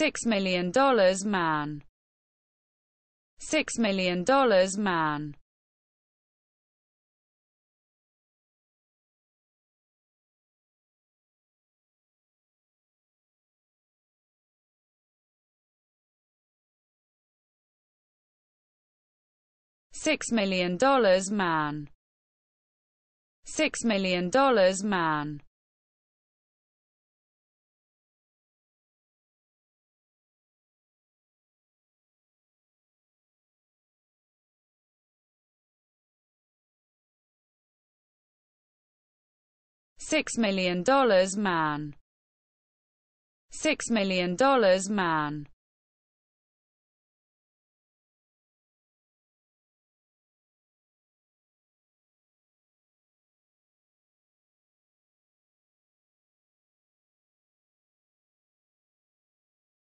Six million dollars man. Six million dollars man. Six million dollars man. Six million dollars man. Six million dollars man. Six million dollars man.